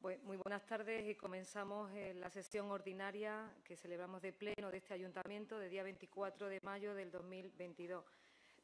Muy buenas tardes y comenzamos eh, la sesión ordinaria que celebramos de pleno de este ayuntamiento de día 24 de mayo del 2022.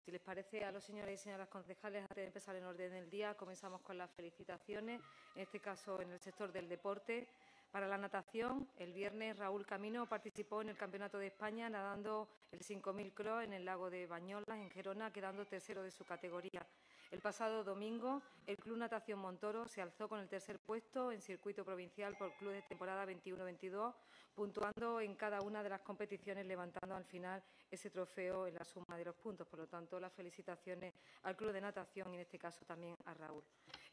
Si les parece a los señores y señoras concejales, antes de empezar en orden del día, comenzamos con las felicitaciones, en este caso en el sector del deporte. Para la natación, el viernes Raúl Camino participó en el Campeonato de España nadando el 5.000 cross en el lago de Bañolas, en Gerona, quedando tercero de su categoría. El pasado domingo, el Club Natación Montoro se alzó con el tercer puesto en circuito provincial por club de temporada 21-22, puntuando en cada una de las competiciones, levantando al final ese trofeo en la suma de los puntos. Por lo tanto, las felicitaciones al Club de Natación y, en este caso, también a Raúl.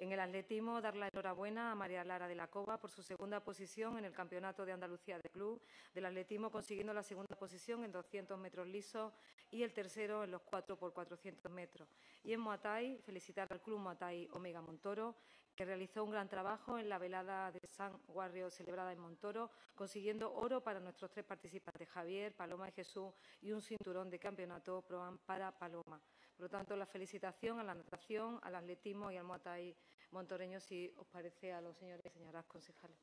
En el atletismo, dar la enhorabuena a María Lara de la Cova por su segunda posición en el Campeonato de Andalucía de Club del Atletismo, consiguiendo la segunda posición en 200 metros lisos y el tercero en los 4 por 400 metros. Y en Muay felicitar al Club Muay Omega Montoro, que realizó un gran trabajo en la velada de San Warrior celebrada en Montoro, consiguiendo oro para nuestros tres participantes, Javier, Paloma y Jesús, y un cinturón de campeonato ProAm para Paloma. Por lo tanto, la felicitación a la natación, al atletismo y al Muay montoreño, si os parece a los señores y señoras concejales.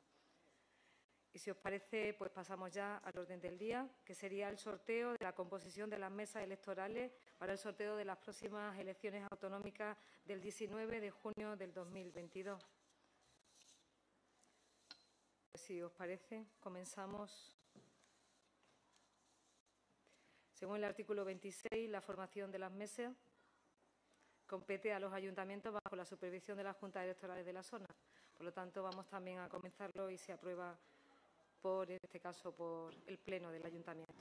Y si os parece, pues pasamos ya al orden del día, que sería el sorteo de la composición de las mesas electorales para el sorteo de las próximas elecciones autonómicas del 19 de junio del 2022. Pues si os parece, comenzamos. Según el artículo 26, la formación de las mesas compete a los ayuntamientos bajo la supervisión de las juntas electorales de la zona. Por lo tanto, vamos también a comenzarlo y se aprueba por, en este caso, por el Pleno del Ayuntamiento.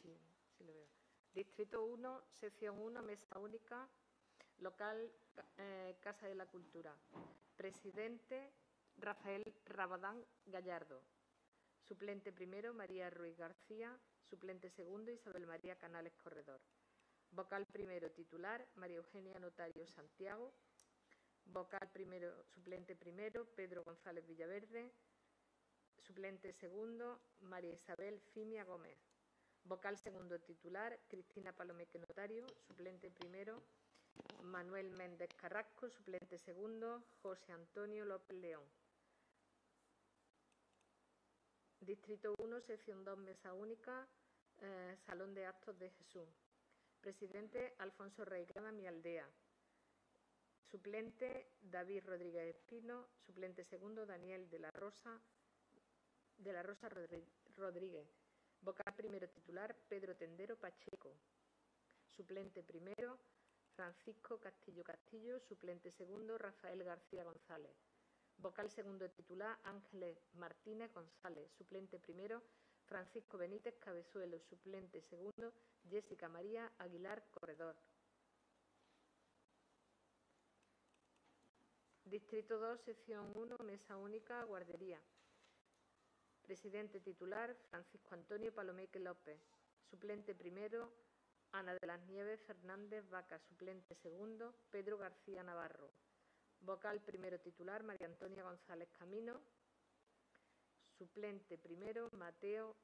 Sí, sí lo veo. Distrito 1, sección 1, mesa única, local eh, Casa de la Cultura. Presidente Rafael Rabadán Gallardo. Suplente primero María Ruiz García. Suplente segundo Isabel María Canales Corredor. Vocal primero titular María Eugenia Notario Santiago. Vocal primero, suplente primero Pedro González Villaverde. Suplente segundo María Isabel Fimia Gómez. Vocal segundo titular, Cristina Palomeque Notario. Suplente primero, Manuel Méndez Carrasco. Suplente segundo, José Antonio López León. Distrito 1, sección 2, mesa única, eh, Salón de Actos de Jesús. Presidente Alfonso Rey mi aldea. Suplente David Rodríguez Espino. Suplente segundo Daniel de la Rosa, de la Rosa Rodríguez. Vocal primero titular, Pedro Tendero Pacheco. Suplente primero, Francisco Castillo Castillo. Suplente segundo, Rafael García González. Vocal segundo titular, Ángeles Martínez González. Suplente primero, Francisco Benítez Cabezuelo. Suplente segundo, Jessica María Aguilar Corredor. Distrito 2, sección 1, mesa única, guardería. Presidente titular, Francisco Antonio Palomeque López. Suplente primero, Ana de las Nieves Fernández Vaca. Suplente segundo, Pedro García Navarro. Vocal primero titular, María Antonia González Camino. Suplente primero, Mateo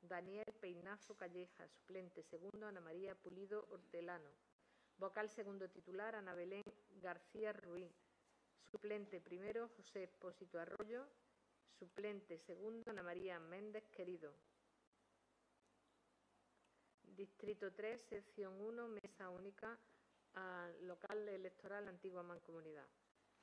Daniel Peinazo Calleja. Suplente segundo, Ana María Pulido Hortelano. Vocal segundo titular, Ana Belén García Ruiz. Suplente primero, José Espósito Arroyo. Suplente segundo, Ana María Méndez Querido. Distrito 3, sección 1, mesa única, local electoral Antigua Mancomunidad.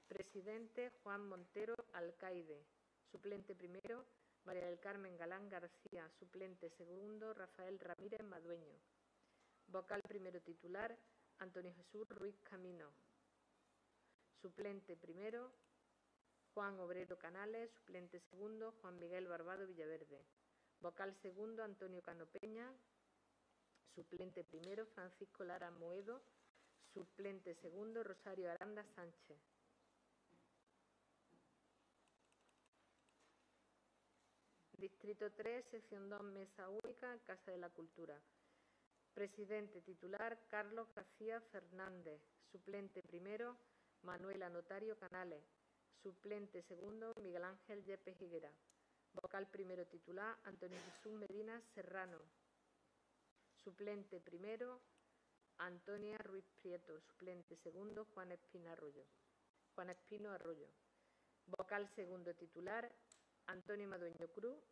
Presidente Juan Montero Alcaide. Suplente primero, María del Carmen Galán García. Suplente segundo, Rafael Ramírez Madueño. Vocal primero titular, Antonio Jesús Ruiz Camino. Suplente primero, Juan Obrero Canales. Suplente segundo, Juan Miguel Barbado Villaverde. Vocal segundo, Antonio Cano Peña. Suplente primero, Francisco Lara Moedo. Suplente segundo, Rosario Aranda Sánchez. Distrito 3, sección 2, mesa única, Casa de la Cultura. Presidente titular, Carlos García Fernández. Suplente primero, Manuela Notario Canales. Suplente segundo, Miguel Ángel Yepes Higuera. Vocal primero titular, Antonio Jesús Medina Serrano. Suplente primero, Antonia Ruiz Prieto. Suplente segundo, Juan Espina Arroyo. Juan Espino Arroyo. Vocal segundo titular, Antonio Madueño Cruz.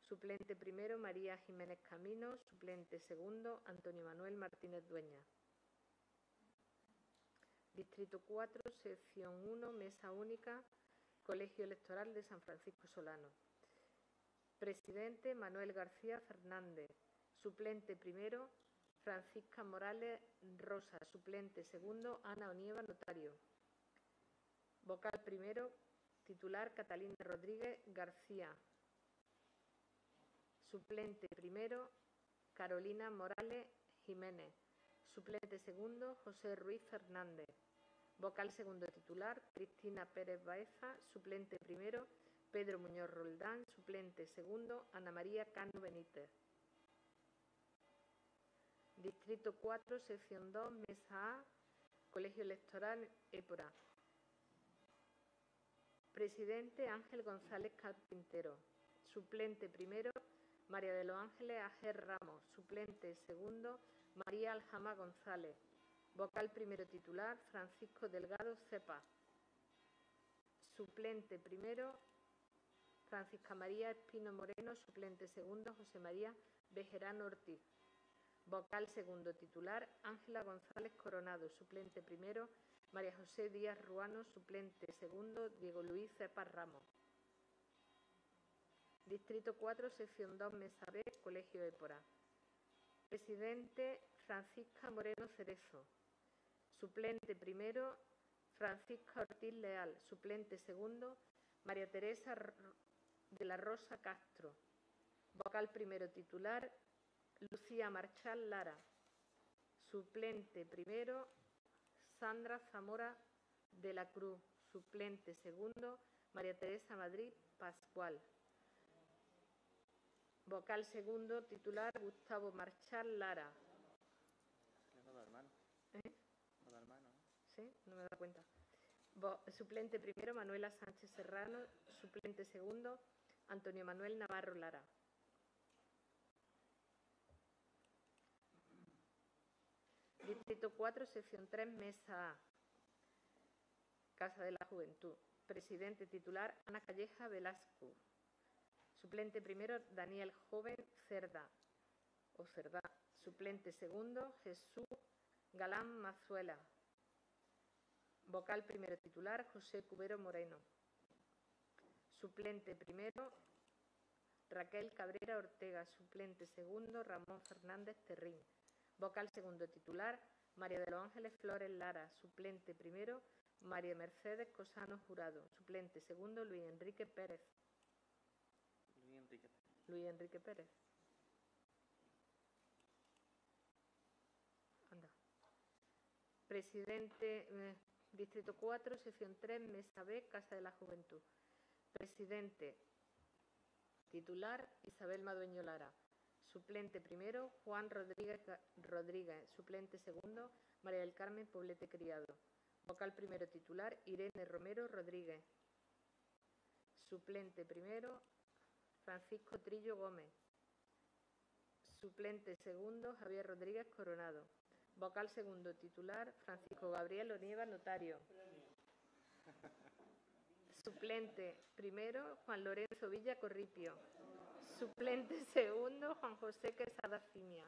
Suplente primero, María Jiménez Camino. Suplente segundo, Antonio Manuel Martínez Dueña. Distrito 4, sección 1, mesa única, Colegio Electoral de San Francisco Solano. Presidente, Manuel García Fernández. Suplente primero, Francisca Morales Rosa. Suplente segundo, Ana Onieva Notario. Vocal primero, titular Catalina Rodríguez García. Suplente primero, Carolina Morales Jiménez. Suplente segundo, José Ruiz Fernández. Vocal segundo titular, Cristina Pérez Baeza. Suplente primero, Pedro Muñoz Roldán. Suplente segundo, Ana María Cano Benítez. Distrito 4, sección 2, mesa A, Colegio Electoral Épora. Presidente Ángel González Carpintero. Suplente primero, María de los Ángeles Ajer Ramos. Suplente segundo, María Aljama González. Vocal primero titular, Francisco Delgado Cepa. Suplente primero, Francisca María Espino Moreno. Suplente segundo, José María Bejerano Ortiz. Vocal segundo titular, Ángela González Coronado. Suplente primero, María José Díaz Ruano. Suplente segundo, Diego Luis Cepa Ramos. Distrito 4, sección 2, Mesa B, Colegio Épora. Presidente, Francisca Moreno Cerezo. Suplente primero, Francisca Ortiz Leal. Suplente segundo, María Teresa de la Rosa Castro. Vocal primero titular, Lucía Marchal Lara. Suplente primero, Sandra Zamora de la Cruz. Suplente segundo, María Teresa Madrid Pascual. Vocal segundo, titular Gustavo Marchal Lara. ¿Eh? No me da cuenta. Suplente primero, Manuela Sánchez Serrano. Suplente segundo, Antonio Manuel Navarro Lara. Distrito 4, sección 3, mesa A. Casa de la Juventud. Presidente titular, Ana Calleja Velasco. Suplente primero, Daniel Joven Cerda. O Cerda. Suplente segundo, Jesús Galán Mazuela. Vocal primero titular, José Cubero Moreno. Suplente primero, Raquel Cabrera Ortega. Suplente segundo, Ramón Fernández Terrín. Vocal segundo titular, María de los Ángeles Flores Lara. Suplente primero, María Mercedes Cosano Jurado. Suplente segundo, Luis Enrique Pérez. Luis Enrique Pérez. Luis Enrique Pérez. Anda. Presidente, eh, Distrito 4, sección 3, Mesa B, Casa de la Juventud. Presidente, titular, Isabel Madueño Lara. Suplente primero, Juan Rodríguez, Rodríguez. Suplente segundo, María del Carmen Poblete Criado. Vocal primero titular, Irene Romero Rodríguez. Suplente primero, Francisco Trillo Gómez. Suplente segundo, Javier Rodríguez Coronado. Vocal segundo titular, Francisco Gabriel Onieva Notario. Suplente primero, Juan Lorenzo Villa Corripio. Suplente segundo, Juan José Quesada Cimia.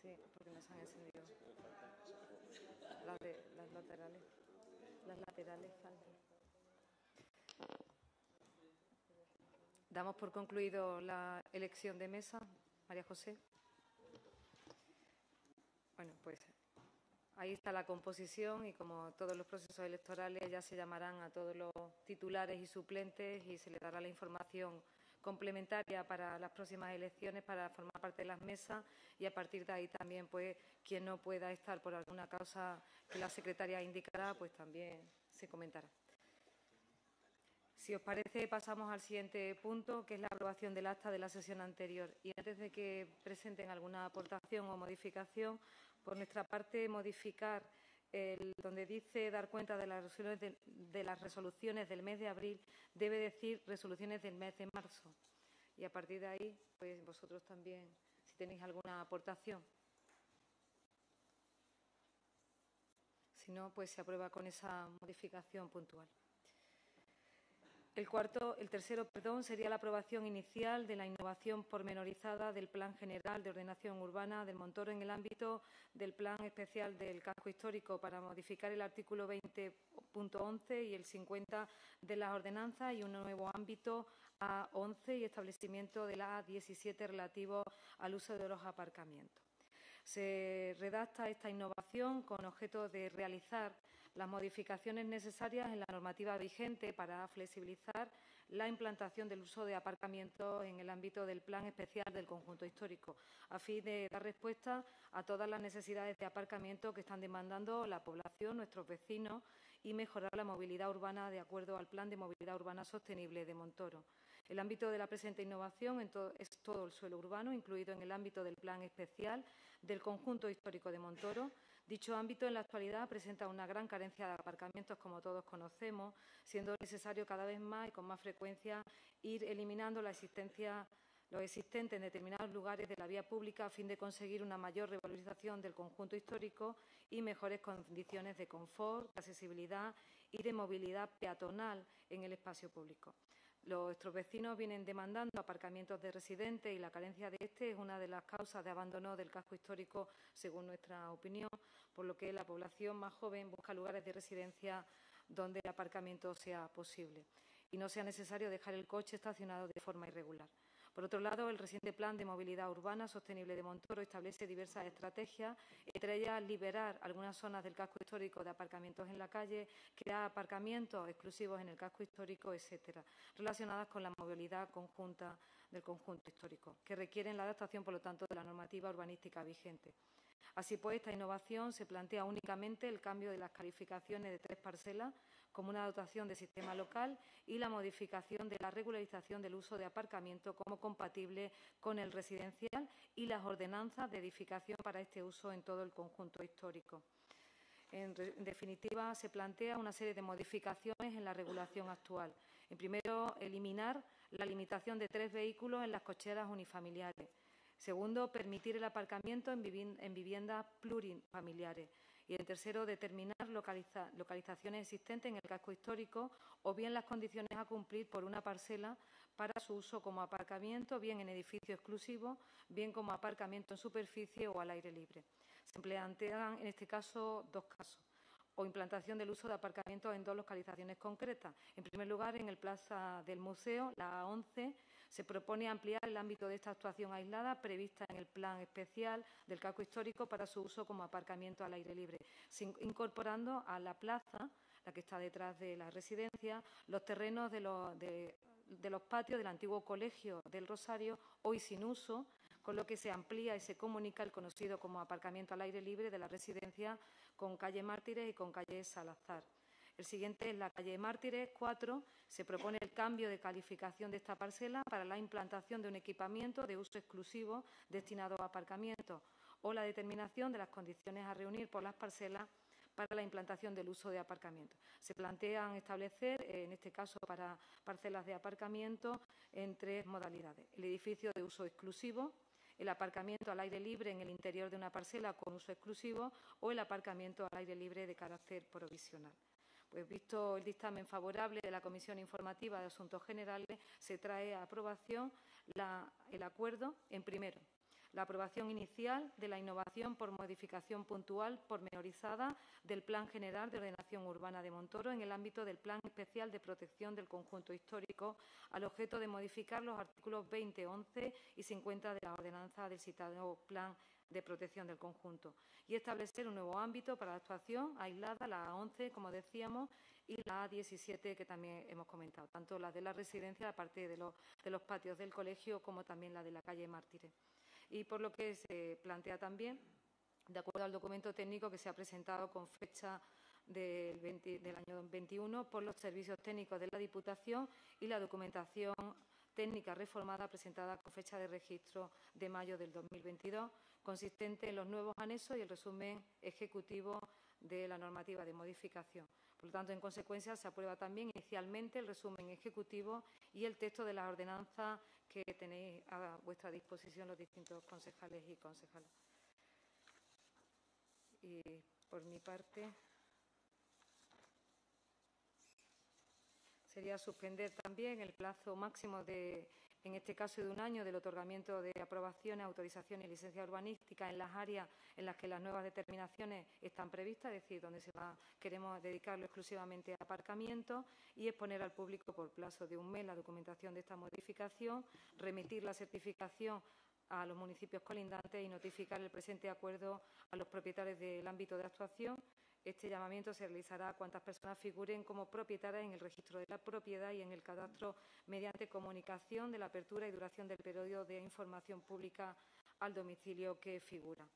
Sí, porque no se han encendido. Las, de, las laterales. Las laterales faltan. Damos por concluido la elección de mesa. María José. Bueno, pues ahí está la composición y como todos los procesos electorales ya se llamarán a todos los titulares y suplentes y se le dará la información complementaria para las próximas elecciones para formar parte de las mesas y a partir de ahí también pues quien no pueda estar por alguna causa que la secretaria indicará pues también se comentará. Si os parece, pasamos al siguiente punto, que es la aprobación del acta de la sesión anterior. Y antes de que presenten alguna aportación o modificación, por nuestra parte, modificar el, donde dice dar cuenta de las, resoluciones de, las resoluciones del mes de abril, debe decir resoluciones del mes de marzo. Y a partir de ahí, pues vosotros también, si tenéis alguna aportación. Si no, pues se aprueba con esa modificación puntual. El, cuarto, el tercero perdón, sería la aprobación inicial de la innovación pormenorizada del Plan General de Ordenación Urbana del Montoro en el ámbito del Plan Especial del Casco Histórico para modificar el artículo 20.11 y el 50 de las ordenanzas y un nuevo ámbito A11 y establecimiento de la A17 relativo al uso de los aparcamientos. Se redacta esta innovación con objeto de realizar las modificaciones necesarias en la normativa vigente para flexibilizar la implantación del uso de aparcamientos en el ámbito del Plan Especial del Conjunto Histórico, a fin de dar respuesta a todas las necesidades de aparcamiento que están demandando la población, nuestros vecinos, y mejorar la movilidad urbana de acuerdo al Plan de Movilidad Urbana Sostenible de Montoro. El ámbito de la presente innovación es todo el suelo urbano, incluido en el ámbito del Plan Especial del Conjunto Histórico de Montoro, Dicho ámbito en la actualidad presenta una gran carencia de aparcamientos, como todos conocemos, siendo necesario cada vez más y con más frecuencia ir eliminando la existencia lo existente en determinados lugares de la vía pública a fin de conseguir una mayor revalorización del conjunto histórico y mejores condiciones de confort, de accesibilidad y de movilidad peatonal en el espacio público. Nuestros vecinos vienen demandando aparcamientos de residentes y la carencia de este es una de las causas de abandono del casco histórico, según nuestra opinión, por lo que la población más joven busca lugares de residencia donde el aparcamiento sea posible y no sea necesario dejar el coche estacionado de forma irregular. Por otro lado, el reciente Plan de Movilidad Urbana Sostenible de Montoro establece diversas estrategias, entre ellas liberar algunas zonas del casco histórico de aparcamientos en la calle, crear aparcamientos exclusivos en el casco histórico, etcétera, relacionadas con la movilidad conjunta del conjunto histórico, que requieren la adaptación, por lo tanto, de la normativa urbanística vigente. Así pues, esta innovación se plantea únicamente el cambio de las calificaciones de tres parcelas como una dotación de sistema local y la modificación de la regularización del uso de aparcamiento como compatible con el residencial y las ordenanzas de edificación para este uso en todo el conjunto histórico. En, definitiva, se plantea una serie de modificaciones en la regulación actual. En primero, eliminar la limitación de tres vehículos en las cocheras unifamiliares. Segundo, permitir el aparcamiento en, viviendas plurifamiliares. Y en tercero, determinar localizaciones existentes en el casco histórico o bien las condiciones a cumplir por una parcela para su uso como aparcamiento, bien en edificio exclusivo, bien como aparcamiento en superficie o al aire libre. Se plantean en este caso dos casos o implantación del uso de aparcamientos en dos localizaciones concretas. En primer lugar, en el Plaza del Museo, la A11, se propone ampliar el ámbito de esta actuación aislada prevista en el Plan Especial del Casco Histórico para su uso como aparcamiento al aire libre, incorporando a la plaza, la que está detrás de la residencia, los terrenos de los, de, los patios del antiguo Colegio del Rosario, hoy sin uso, con lo que se amplía y se comunica el conocido como aparcamiento al aire libre de la residencia con calle Mártires y con calle Salazar. El siguiente es la calle Mártires 4. Se propone el cambio de calificación de esta parcela para la implantación de un equipamiento de uso exclusivo destinado a aparcamiento o la determinación de las condiciones a reunir por las parcelas para la implantación del uso de aparcamiento. Se plantean establecer, en este caso para parcelas de aparcamiento, en tres modalidades. El edificio de uso exclusivo, el aparcamiento al aire libre en el interior de una parcela con uso exclusivo o el aparcamiento al aire libre de carácter provisional. Pues visto el dictamen favorable de la Comisión Informativa de Asuntos Generales, se trae a aprobación el acuerdo en primero. La aprobación inicial de la innovación por modificación puntual pormenorizada del Plan General de Ordenación Urbana de Montoro en el ámbito del Plan Especial de Protección del Conjunto Histórico, al objeto de modificar los artículos 20, 11 y 50 de la ordenanza del citado Plan de protección del conjunto y establecer un nuevo ámbito para la actuación aislada, la A11, como decíamos, y la A17, que también hemos comentado, tanto la de la residencia, de los, de los patios del colegio, como también la de la calle Mártires. Y por lo que se plantea también, de acuerdo al documento técnico que se ha presentado con fecha del, del año 21 por los servicios técnicos de la Diputación y la documentación técnica reformada presentada con fecha de registro de mayo del 2022, consistente en los nuevos anexos y el resumen ejecutivo de la normativa de modificación. Por lo tanto, en consecuencia, se aprueba también inicialmente el resumen ejecutivo y el texto de las ordenanzas que tenéis a vuestra disposición los distintos concejales y concejalas. Y por mi parte, sería suspender también el plazo máximo de en este caso de un año, del otorgamiento de aprobaciones, autorizaciones y licencias urbanísticas en las áreas en las que las nuevas determinaciones están previstas, es decir, donde se va, queremos dedicarlo exclusivamente a aparcamiento y exponer al público por plazo de un mes la documentación de esta modificación, remitir la certificación a los municipios colindantes y notificar el presente acuerdo a los propietarios del ámbito de actuación este llamamiento se realizará a cuantas personas figuren como propietarias en el registro de la propiedad y en el cadastro mediante comunicación de la apertura y duración del periodo de información pública al domicilio que figura.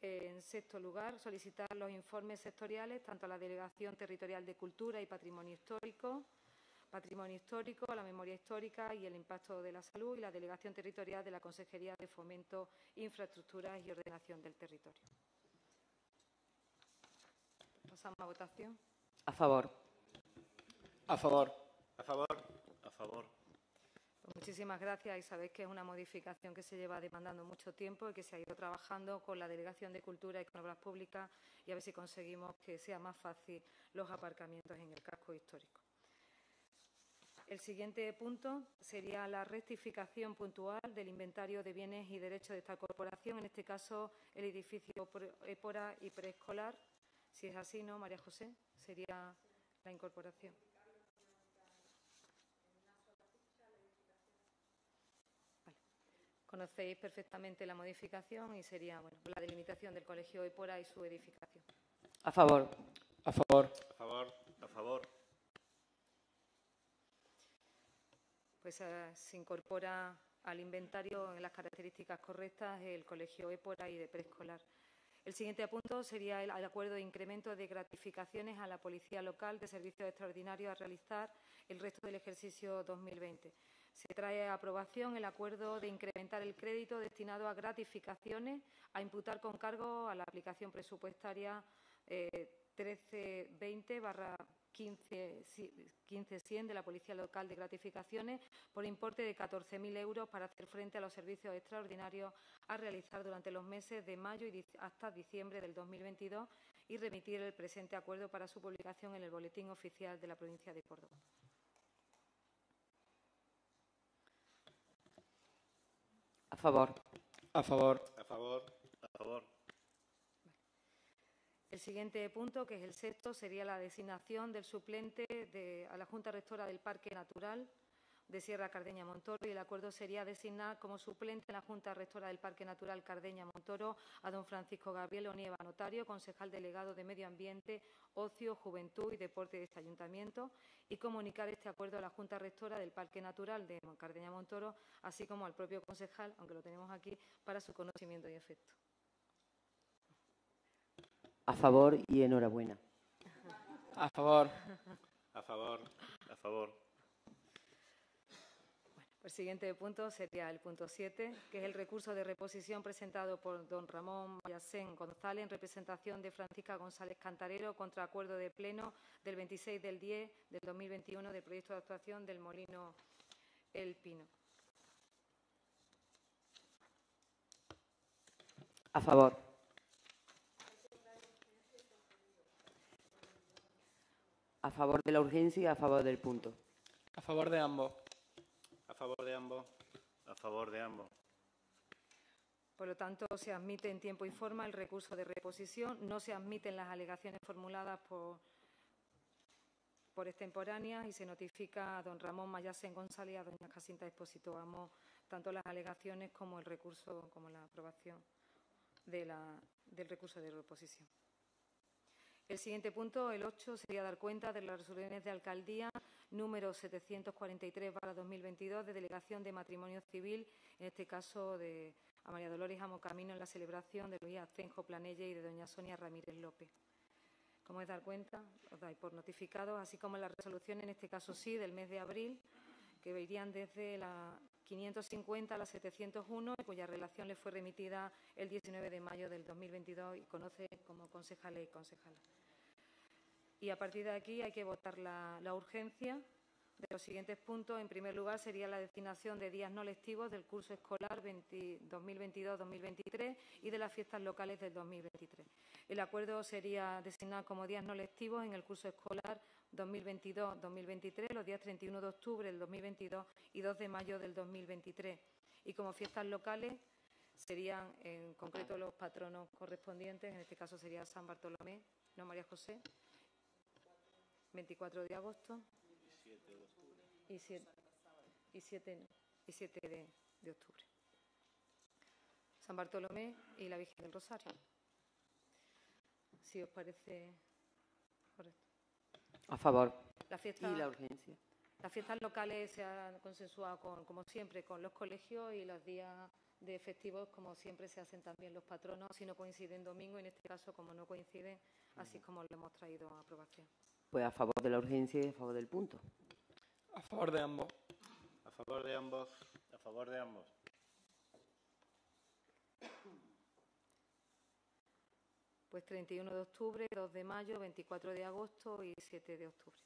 En sexto lugar, solicitar los informes sectoriales tanto a la Delegación Territorial de Cultura y Patrimonio Histórico, Patrimonio Histórico, a la Memoria Histórica y el Impacto de la Salud y la Delegación Territorial de la Consejería de Fomento, Infraestructuras y Ordenación del Territorio. Pasamos a votación. A favor. A favor. A favor. A favor. Pues muchísimas gracias y sabéis que es una modificación que se lleva demandando mucho tiempo y que se ha ido trabajando con la Delegación de Cultura y con Obras Públicas y a ver si conseguimos que sea más fácil los aparcamientos en el casco histórico. El siguiente punto sería la rectificación puntual del inventario de bienes y derechos de esta corporación, en este caso el edificio EPORA y preescolar si es así, ¿no, María José? Sería la incorporación. Conocéis perfectamente la modificación y sería bueno, la delimitación del colegio Epora y su edificación. A favor. A favor. A favor. A favor. Pues uh, se incorpora al inventario en las características correctas el colegio Epora y de preescolar. El siguiente punto sería el, acuerdo de incremento de gratificaciones a la Policía Local de servicios extraordinarios a realizar el resto del ejercicio 2020. Se trae a aprobación el acuerdo de incrementar el crédito destinado a gratificaciones a imputar con cargo a la aplicación presupuestaria eh, 1320 15.100 de la Policía Local de Gratificaciones por importe de 14.000 euros para hacer frente a los servicios extraordinarios a realizar durante los meses de mayo y hasta diciembre del 2022 y remitir el presente acuerdo para su publicación en el Boletín Oficial de la Provincia de Córdoba. A favor. A favor. A favor. A favor. El siguiente punto, que es el sexto, sería la designación del suplente a la Junta Rectora del Parque Natural de Sierra Cardeña Montoro y el acuerdo sería designar como suplente en la Junta Rectora del Parque Natural Cardeña Montoro a don Francisco Gabriel Onieva, notario, concejal delegado de Medio Ambiente, Ocio, Juventud y Deporte de este Ayuntamiento y comunicar este acuerdo a la Junta Rectora del Parque Natural de Cardeña Montoro, así como al propio concejal, aunque lo tenemos aquí, para su conocimiento y efecto. A favor y enhorabuena. A favor. A favor. A favor. el siguiente punto sería el punto 7, que es el recurso de reposición presentado por don Ramón Mayasén González en representación de Francisca González Cantarero contra acuerdo de pleno del 26 del 10 del 2021 del proyecto de actuación del Molino El Pino. A favor. A favor de la urgencia y a favor del punto. A favor de ambos. A favor de ambos. A favor de ambos. Por lo tanto, se admite en tiempo y forma el recurso de reposición, no se admiten las alegaciones formuladas por, por extemporáneas y se notifica a don Ramón Mayasen González y a doña Jacinta Exposito Amo tanto las alegaciones como el recurso, como la aprobación de la, del recurso de reposición. El siguiente punto, el 8, sería dar cuenta de las resoluciones de alcaldía número 743-2022 de delegación de matrimonio civil, en este caso de a María Dolores Amo Camino en la celebración de Luis Acenjo Planella y de doña Sonia Ramírez López. Como es dar cuenta, os dais por notificado, así como la resolución, en este caso sí, del mes de abril, que irían desde la 550 a la 701, cuya relación le fue remitida el 19 de mayo del 2022 y conoce como concejales y concejalas. Y a partir de aquí hay que votar la, urgencia de los siguientes puntos. En primer lugar, sería la designación de días no lectivos del curso escolar 2022-2023 y de las fiestas locales del 2023. El acuerdo sería designar como días no lectivos en el curso escolar 2022-2023 los días 31 de octubre del 2022 y 2 de mayo del 2023. Y como fiestas locales serían en concreto los patronos correspondientes, en este caso sería San Bartolomé, no María José, 24 de agosto, y 7, y 7, y 7 de, de octubre. San Bartolomé y la Virgen del Rosario. Si os parece. A favor. La fiesta, Y la urgencia. las fiestas locales se han consensuado, con, como siempre, con los colegios y los días de festivos, como siempre, se hacen también los patronos, si no coinciden domingo, en este caso, como no coinciden, así es como lo hemos traído a aprobación. Pues a favor de la urgencia y a favor del punto. A favor de ambos. A favor de ambos. A favor de ambos. Pues 31 de octubre, 2 de mayo, 24 de agosto y 7 de octubre.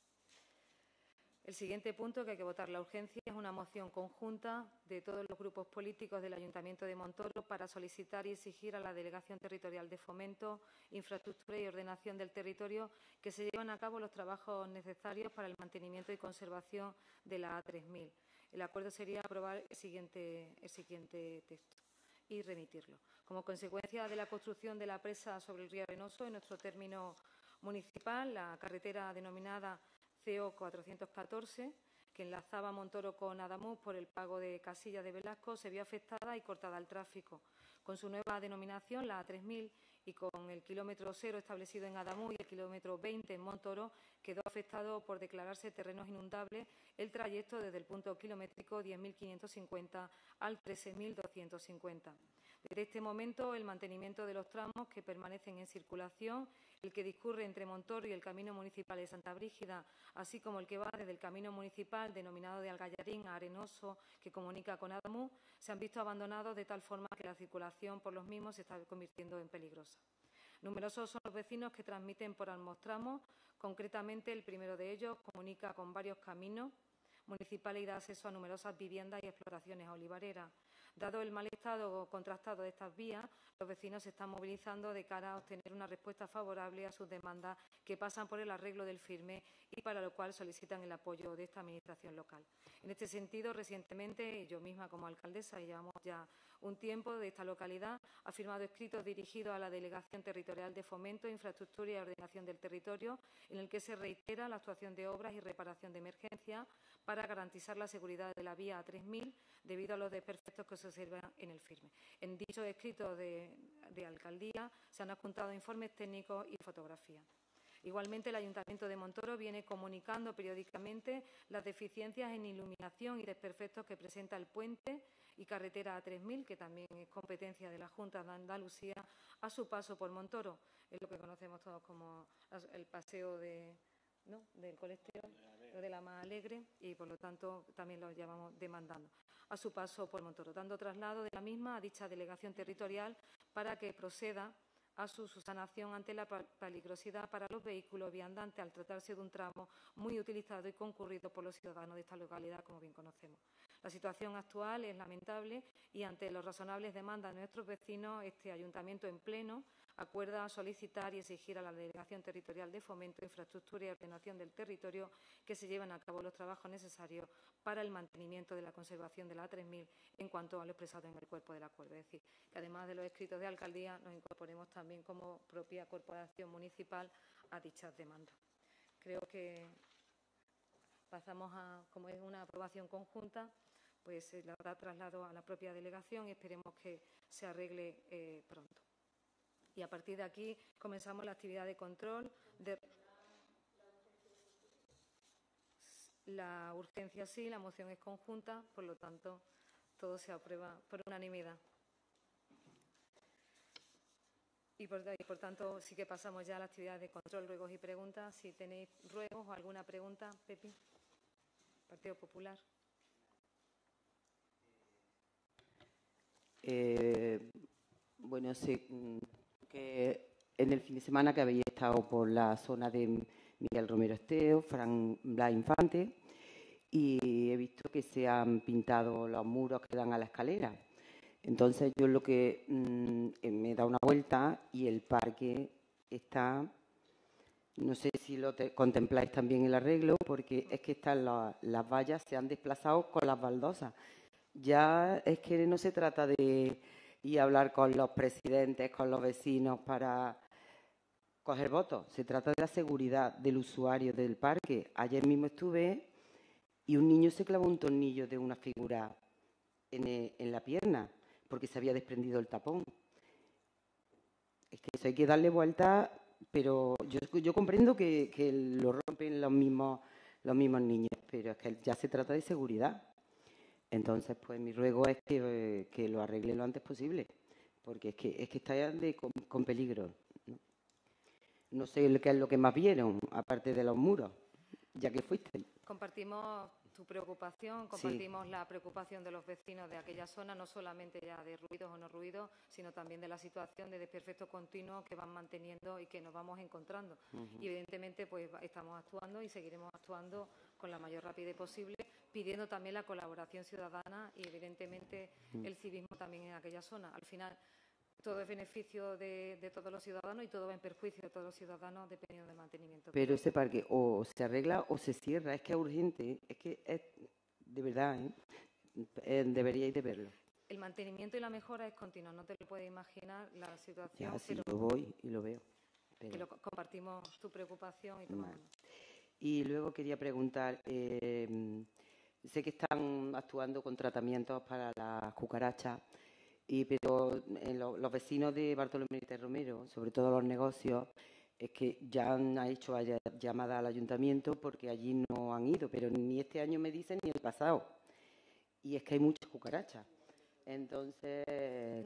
El siguiente punto que hay que votar la urgencia es una moción conjunta de todos los grupos políticos del Ayuntamiento de Montoro para solicitar y exigir a la Delegación Territorial de Fomento, Infraestructura y Ordenación del Territorio que se lleven a cabo los trabajos necesarios para el mantenimiento y conservación de la A3000. El acuerdo sería aprobar el siguiente, el siguiente texto y remitirlo. Como consecuencia de la construcción de la presa sobre el río Arenoso, en nuestro término municipal, la carretera denominada CO 414, que enlazaba Montoro con Adamuz por el pago de Casilla de Velasco, se vio afectada y cortada al tráfico. Con su nueva denominación, la A3000, y con el kilómetro cero establecido en Adamuz y el kilómetro 20 en Montoro, quedó afectado por declararse terrenos inundables el trayecto desde el punto kilométrico 10.550 al 13.250. Desde este momento, el mantenimiento de los tramos que permanecen en circulación, el que discurre entre Montoro y el Camino Municipal de Santa Brígida, así como el que va desde el Camino Municipal denominado de Algallarín a Arenoso, que comunica con Adamú, se han visto abandonados de tal forma que la circulación por los mismos se está convirtiendo en peligrosa. Numerosos son los vecinos que transmiten por ambos tramos, concretamente el primero de ellos comunica con varios caminos municipales y da acceso a numerosas viviendas y explotaciones olivareras. Dado el mal estado contrastado de estas vías, los vecinos se están movilizando de cara a obtener una respuesta favorable a sus demandas que pasan por el arreglo del firme y para lo cual solicitan el apoyo de esta Administración local. En este sentido, recientemente, yo misma como alcaldesa, y llevamos ya un tiempo de esta localidad, ha firmado escritos dirigidos a la Delegación Territorial de Fomento, Infraestructura y Ordenación del Territorio, en el que se reitera la actuación de obras y reparación de emergencia para garantizar la seguridad de la vía A3000 debido a los desperfectos que se observan en el firme. En dicho escrito de, alcaldía se han adjuntado informes técnicos y fotografías. Igualmente, el Ayuntamiento de Montoro viene comunicando periódicamente las deficiencias en iluminación y desperfectos que presenta el puente y carretera A3000, que también es competencia de la Junta de Andalucía, a su paso por Montoro. Es lo que conocemos todos como el paseo de, ¿no? del colesterol, de la más alegre, y por lo tanto también lo llevamos demandando a su paso por Montoro, dando traslado de la misma a dicha delegación territorial para que proceda a su subsanación ante la peligrosidad para los vehículos viandantes al tratarse de un tramo muy utilizado y concurrido por los ciudadanos de esta localidad, como bien conocemos. La situación actual es lamentable y ante los razonables demandas de nuestros vecinos, este ayuntamiento en pleno acuerda solicitar y exigir a la Delegación Territorial de Fomento, Infraestructura y Ordenación del Territorio que se lleven a cabo los trabajos necesarios para el mantenimiento de la conservación de la A3000 en cuanto a lo expresado en el cuerpo del acuerdo. Es decir, que además de los escritos de alcaldía nos incorporemos también como propia corporación municipal a dichas demandas. Creo que pasamos a, como es una aprobación conjunta, pues se le habrá traslado a la propia delegación y esperemos que se arregle eh, pronto. Y a partir de aquí comenzamos la actividad de control. La urgencia sí, la moción es conjunta, por lo tanto, todo se aprueba por unanimidad. Y por, tanto, sí que pasamos ya a la actividad de control, ruegos y preguntas. Si tenéis ruegos o alguna pregunta, Pepi, Partido Popular. Eh, bueno, sé mm, que en el fin de semana que habéis estado por la zona de Miguel Romero Esteo, Fran Blas Infante, y he visto que se han pintado los muros que dan a la escalera. Entonces yo lo que mmm, me dado una vuelta y el parque está, no sé si lo contempláis también el arreglo, porque es que están la, las vallas, se han desplazado con las baldosas ya es que no se trata de a hablar con los presidentes, con los vecinos para coger votos, se trata de la seguridad del usuario del parque. Ayer mismo estuve y un niño se clavó un tornillo de una figura en, eh, la pierna porque se había desprendido el tapón. Es que eso hay que darle vuelta, pero yo, comprendo que, lo rompen los mismos, los mismos niños, pero es que ya se trata de seguridad. Entonces, pues mi ruego es que, lo arregle lo antes posible, porque es que, es que está de, con, peligro. ¿no? sé qué es lo que más vieron, aparte de los muros, ya que fuiste. Compartimos tu preocupación, compartimos la preocupación de los vecinos de aquella zona, no solamente ya de ruidos o no ruidos, sino también de la situación de desperfecto continuo que van manteniendo y que nos vamos encontrando. Y evidentemente, pues estamos actuando y seguiremos actuando con la mayor rapidez posible pidiendo también la colaboración ciudadana y, evidentemente, mm. el civismo también en aquella zona. Al final, todo es beneficio de, todos los ciudadanos y todo va en perjuicio de todos los ciudadanos dependiendo del mantenimiento. Pero ese parque o se arregla o se cierra, es que es urgente, es que es de verdad, ¿eh? Eh, deberíais de verlo. El mantenimiento y la mejora es continua, no te lo puedes imaginar la situación. Ya, sí, lo voy y lo veo. Pero... compartimos tu preocupación y Y luego quería preguntar, eh, Sé que están actuando con tratamientos para las cucarachas, y, pero los vecinos de Bartolomé de Romero, sobre todo los negocios, es que ya han hecho llamada al ayuntamiento porque allí no han ido, pero ni este año me dicen ni el pasado. Y es que hay muchas cucarachas. Entonces,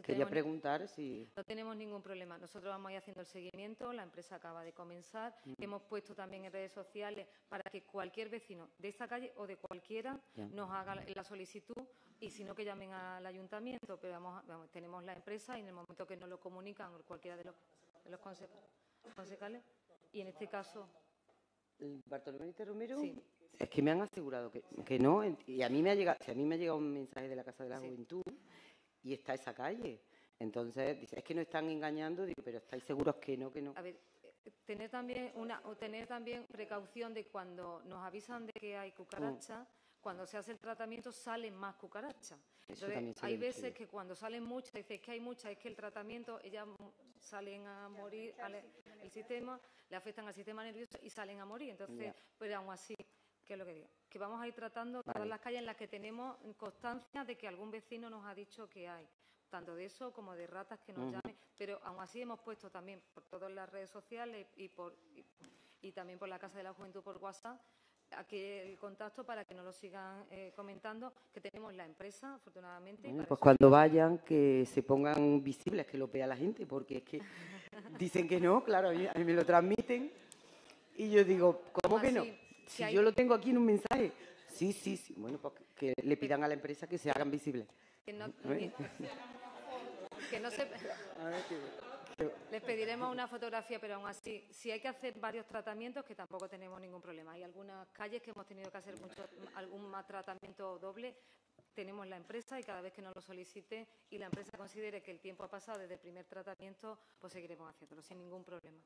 quería preguntar si... No tenemos ningún problema. Nosotros vamos a ir haciendo el seguimiento, la empresa acaba de comenzar. Mm. Hemos puesto también en redes sociales para que cualquier vecino de esta calle o de cualquiera nos haga la solicitud y si no que llamen al ayuntamiento. Pero vamos, tenemos la empresa y en el momento que nos lo comunican cualquiera de los, de los concejales, y en este caso... ¿Bartolomé Romero? Sí. Es que me han asegurado que, que, no, y a mí me ha llegado, si a mí me ha llegado un mensaje de la Casa de la Juventud y está esa calle. Entonces, dice, es que nos están engañando, digo, pero ¿estáis seguros que no, que no? A ver, tener también, una, o tener también precaución de cuando nos avisan de que hay cucarachas, cuando se hace el tratamiento salen más cucarachas. Entonces, hay veces que cuando salen muchas, dices que hay muchas, es que el tratamiento, ellas salen a morir, al, el sistema, le afectan al sistema nervioso y salen a morir. Entonces, pero aún así, ¿qué es lo que digo? que vamos a ir tratando todas las calles en las que tenemos constancia de que algún vecino nos ha dicho que hay, tanto de eso como de ratas que nos llamen, pero aún así hemos puesto también por todas las redes sociales y, por, y, también por la Casa de la Juventud por WhatsApp aquí el contacto para que nos lo sigan eh, comentando, que tenemos la empresa, afortunadamente. pues cuando vayan, que se pongan visibles, que lo vea la gente, porque es que dicen que no, claro, a mí, me lo transmiten y yo digo, ¿cómo que no? Si yo lo tengo aquí en un mensaje. Sí, sí, sí. Bueno, pues que le pidan a la empresa que se hagan visibles. Que no, se... Les pediremos una fotografía, pero aún así, si hay que hacer varios tratamientos, que tampoco tenemos ningún problema. Hay algunas calles que hemos tenido que hacer mucho, algún más tratamiento doble, tenemos la empresa y cada vez que nos lo solicite y la empresa considere que el tiempo ha pasado desde el primer tratamiento, pues seguiremos haciéndolo sin ningún problema.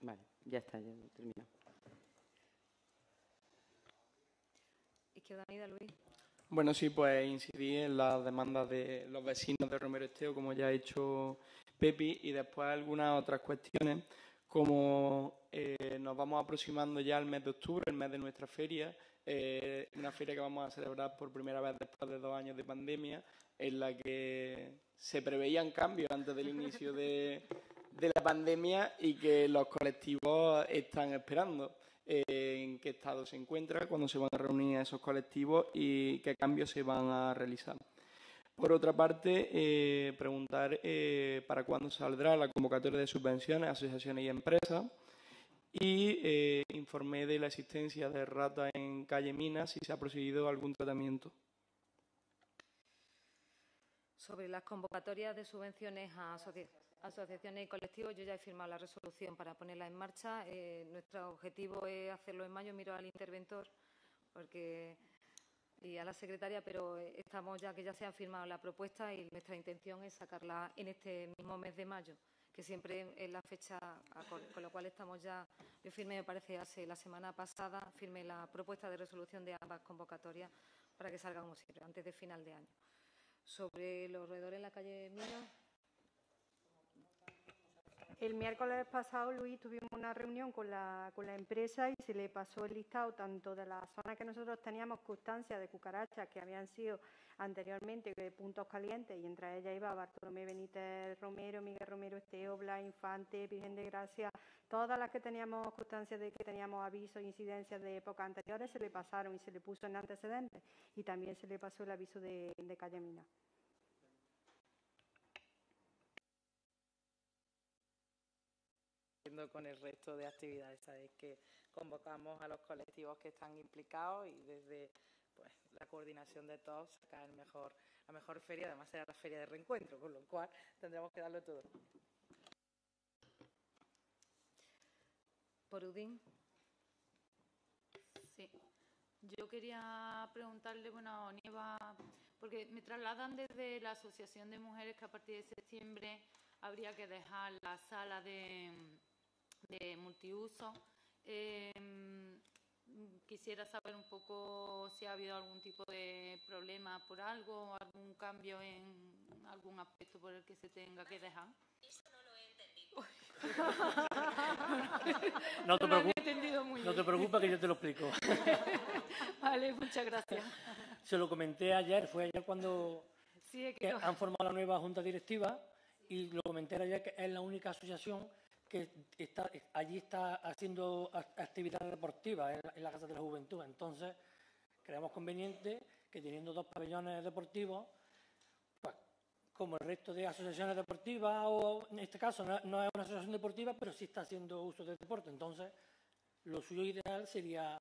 Vale, ya está, ya terminado. Bueno, sí, pues incidí en las demandas de los vecinos de Romero Esteo, como ya ha hecho Pepi, y después algunas otras cuestiones, como eh, nos vamos aproximando ya al mes de octubre, el mes de nuestra feria, eh, una feria que vamos a celebrar por primera vez después de dos años de pandemia, en la que se preveían cambios antes del inicio de la pandemia y que los colectivos están esperando en qué estado se encuentra, cuándo se van a reunir esos colectivos y qué cambios se van a realizar. Por otra parte, eh, preguntar eh, para cuándo saldrá la convocatoria de subvenciones a asociaciones y empresas y eh, informé de la existencia de rata en calle Minas si se ha procedido algún tratamiento. Sobre las convocatorias de subvenciones a asociaciones y colectivos, yo ya he firmado la resolución para ponerla en marcha. Eh, nuestro objetivo es hacerlo en mayo. Miro al interventor porque y a la secretaria, pero estamos ya que ya se ha firmado la propuesta y nuestra intención es sacarla en este mismo mes de mayo, que siempre es la fecha con lo cual estamos ya. Yo firmé, me parece, hace la semana pasada, firmé la propuesta de resolución de ambas convocatorias para que salgan como siempre, antes de final de año. Sobre los roedores en la calle Mina. El miércoles pasado, Luis, tuvimos una reunión con la, con la empresa y se le pasó el listado tanto de las zonas que nosotros teníamos constancia de cucarachas que habían sido anteriormente de puntos calientes y entre ellas iba Bartolomé Benítez Romero, Miguel Romero Esteo, Blas Infante, Virgen de Gracia, todas las que teníamos constancia de que teníamos avisos incidencias de épocas anteriores se le pasaron y se le puso en antecedentes y también se le pasó el aviso de, de Calle Mina. Con el resto de actividades. Sabéis que convocamos a los colectivos que están implicados y desde pues, la coordinación de todos sacar mejor, la mejor feria, además será la feria de reencuentro, con lo cual tendremos que darlo todo. Por Udín. Sí. Yo quería preguntarle, bueno, Nieva, porque me trasladan desde la Asociación de Mujeres que a partir de septiembre habría que dejar la sala de, de multiuso. Em, quisiera saber un poco si ha habido algún tipo de problema por algo, algún cambio en algún aspecto por el que se tenga que dejar. Eso no lo he entendido. no, te preocupes, no te preocupes que yo te lo explico. vale, muchas gracias. Se lo comenté ayer, fue ayer cuando sí, que han formado la nueva junta directiva y lo comenté ayer que es la única asociación que está, allí está haciendo actividades deportivas en la, Casa de la Juventud. Entonces, creemos conveniente que teniendo dos pabellones deportivos, pues, como el resto de asociaciones deportivas, o en este caso no, no, es una asociación deportiva, pero sí está haciendo uso del deporte. Entonces, lo suyo ideal sería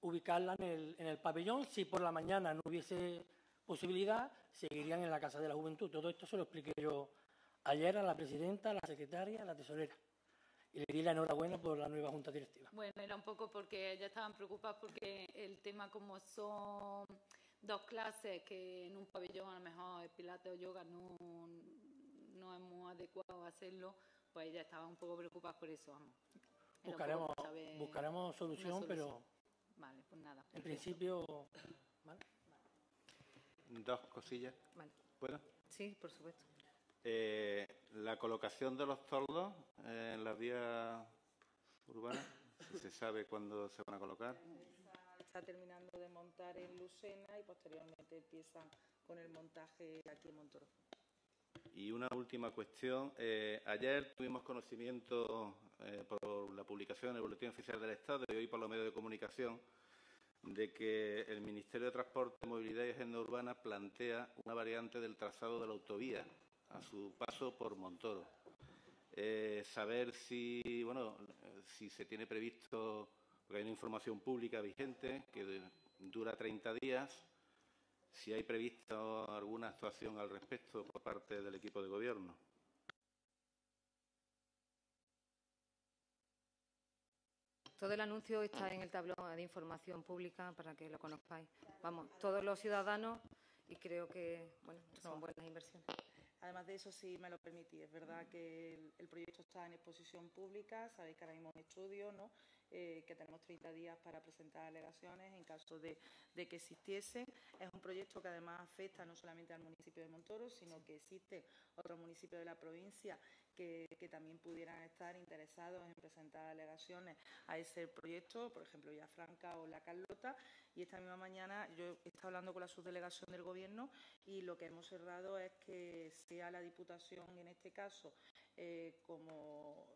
ubicarla en el, en el pabellón. Si por la mañana no hubiese posibilidad, seguirían en la Casa de la Juventud. Todo esto se lo expliqué yo ayer a la presidenta, a la secretaria, a la tesorera y le di la enhorabuena por la nueva junta directiva. Bueno, era un poco porque ya estaban preocupados porque el tema como son dos clases que en un pabellón a lo mejor el pilates o yoga no, no es muy adecuado hacerlo, pues ya estaban un poco preocupados por eso. Vamos. Buscaremos, buscaremos solución, pero vale, pues nada. En principio, ¿vale? Dos cosillas. Vale. ¿Puedo? Sí, por supuesto. Eh, la colocación de los toldos en las vías urbanas, ¿se sabe cuándo se van a colocar? Está terminando de montar en Lucena y posteriormente empiezan con el montaje aquí en Montoro. Y una última cuestión. Eh, ayer tuvimos conocimiento eh, por la publicación en el Boletín Oficial del Estado y hoy por los medios de comunicación de que el Ministerio de Transporte, Movilidad y Agenda Urbana plantea una variante del trazado de la autovía a su paso por Montoro. Eh, saber si, bueno, si se tiene previsto, porque hay una información pública vigente que dura 30 días, si hay previsto alguna actuación al respecto por parte del equipo de gobierno. Todo el anuncio está en el tablón de información pública para que lo conozcáis. Vamos, todos los ciudadanos y creo que bueno, son buenas inversiones. Además de eso, si me lo permitís, es verdad que el, proyecto está en exposición pública, sabéis que ahora mismo en estudio, ¿no? Eh, que tenemos 30 días para presentar alegaciones en caso de, que existiesen. Es un proyecto que además afecta no solamente al municipio de Montoro, sino que existen otros municipios de la provincia que, también pudieran estar interesados en presentar alegaciones a ese proyecto, por ejemplo, Villafranca o La Carlota. Y esta misma mañana yo he estado hablando con la subdelegación del Gobierno y lo que hemos cerrado es que sea la Diputación, en este caso, eh, como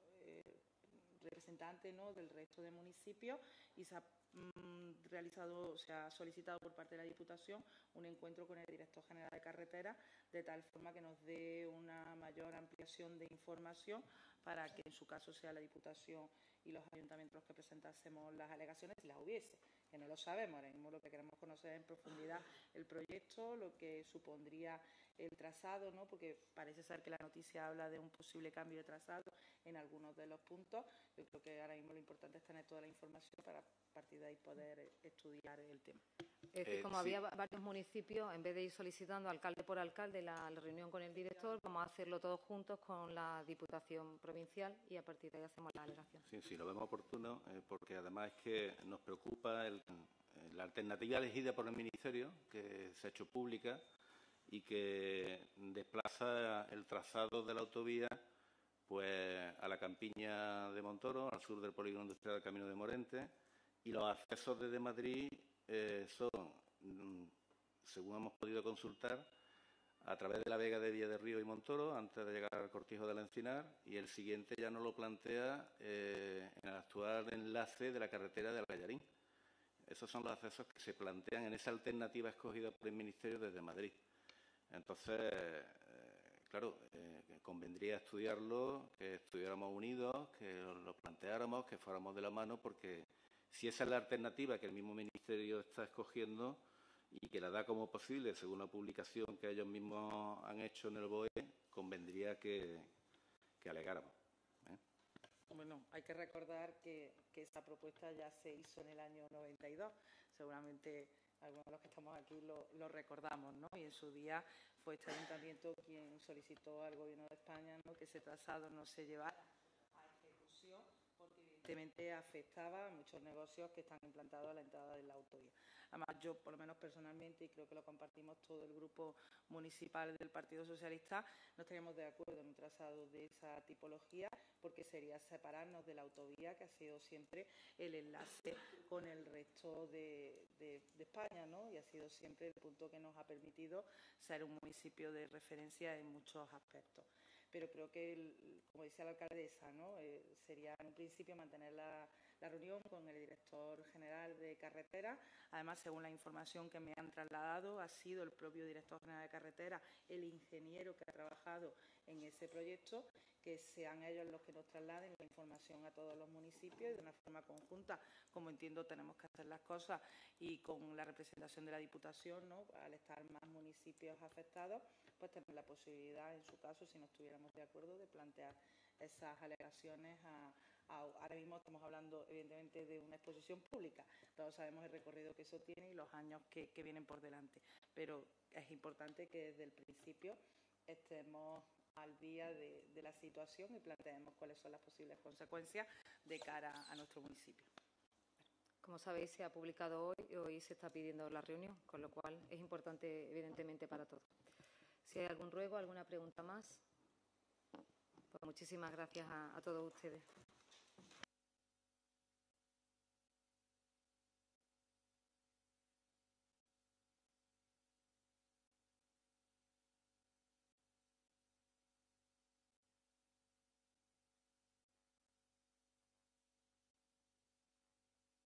representante ¿no? del resto de municipios y se ha mm, realizado, se ha solicitado por parte de la Diputación un encuentro con el director general de carretera de tal forma que nos dé una mayor ampliación de información para que en su caso sea la Diputación y los ayuntamientos los que presentásemos las alegaciones si las hubiese, que no lo sabemos, ahora mismo lo que queremos conocer en profundidad el proyecto, lo que supondría el trazado, ¿no? porque parece ser que la noticia habla de un posible cambio de trazado en algunos de los puntos. Yo creo que ahora mismo lo importante es tener toda la información para a partir de ahí poder eh, estudiar el tema. Es que eh, como había varios municipios, en vez de ir solicitando alcalde por alcalde la, reunión con el director, vamos a hacerlo todos juntos con la Diputación Provincial y a partir de ahí hacemos la alegación. Sí, sí, lo vemos oportuno eh, porque además es que nos preocupa la alternativa elegida por el Ministerio, que se ha hecho pública y que desplaza el trazado de la autovía pues a la campiña de Montoro, al sur del polígono industrial del Camino de Morente, y los accesos desde Madrid eh, son, mm, según hemos podido consultar, a través de la Vega de Villa de Río y Montoro, antes de llegar al Cortijo del Encinar, y el siguiente ya nos lo plantea eh, en el actual enlace de la carretera de Algallarín. Esos son los accesos que se plantean en esa alternativa escogida por el Ministerio desde Madrid. Entonces, claro, eh, convendría estudiarlo, que estudiáramos unidos, que lo planteáramos, que fuéramos de la mano, porque si esa es la alternativa que el mismo Ministerio está escogiendo y que la da como posible, según la publicación que ellos mismos han hecho en el BOE, convendría que, alegáramos. ¿eh? Bueno, hay que recordar que, que esa propuesta ya se hizo en el año 92. Seguramente algunos de los que estamos aquí lo, recordamos, ¿no? Y en su día fue este ayuntamiento quien solicitó al Gobierno de España que ese trazado no se llevara a ejecución porque evidentemente afectaba a muchos negocios que están implantados a la entrada de la autovía. Además, yo, por lo menos personalmente, y creo que lo compartimos todo el grupo municipal del Partido Socialista, no estaríamos de acuerdo en un trazado de esa tipología porque sería separarnos de la autovía, que ha sido siempre el enlace con el resto de, España, ¿no? Y ha sido siempre el punto que nos ha permitido ser un municipio de referencia en muchos aspectos pero creo que, como decía la alcaldesa, ¿no? Eh, sería en un principio mantener la, la reunión con el director general de carretera. Además, según la información que me han trasladado, ha sido el propio director general de carretera, el ingeniero que ha trabajado en ese proyecto, que sean ellos los que nos trasladen la información a todos los municipios y de una forma conjunta, como entiendo tenemos que hacer las cosas y con la representación de la Diputación, ¿no? al estar más municipios afectados, pues tener la posibilidad, en su caso, si no estuviéramos de acuerdo, de plantear esas alegaciones a, ahora mismo estamos hablando evidentemente de una exposición pública, todos sabemos el recorrido que eso tiene y los años que, vienen por delante, pero es importante que desde el principio estemos al día de, la situación y planteemos cuáles son las posibles consecuencias de cara a nuestro municipio. Como sabéis, se ha publicado hoy y hoy se está pidiendo la reunión, con lo cual es importante, evidentemente, para todos. Si hay algún ruego, alguna pregunta más, pues muchísimas gracias a todos ustedes.